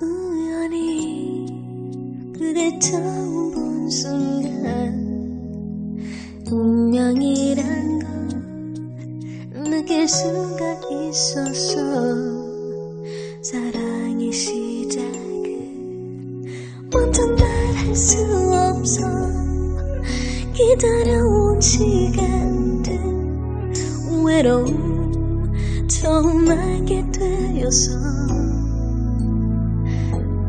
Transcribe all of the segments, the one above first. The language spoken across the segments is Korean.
우연히 그대 처음 본 순간 운명이란 걸 느낄 수가 있었어 기다려온 시간들 외로움 처음 알게 되어서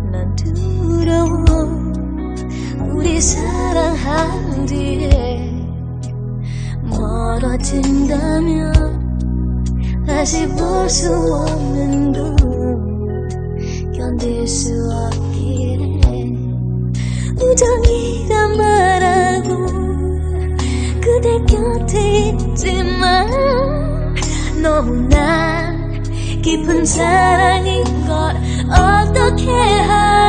난 두려워. 우리 사랑한 뒤에 멀어진다면 다시 볼 수 없는 눈 견딜 수 없기에 우정이 깊은 사랑인 걸 어떻게 하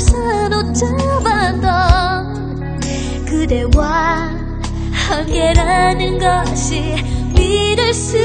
사로잡았던 그대와 함께라는 것이 믿을 수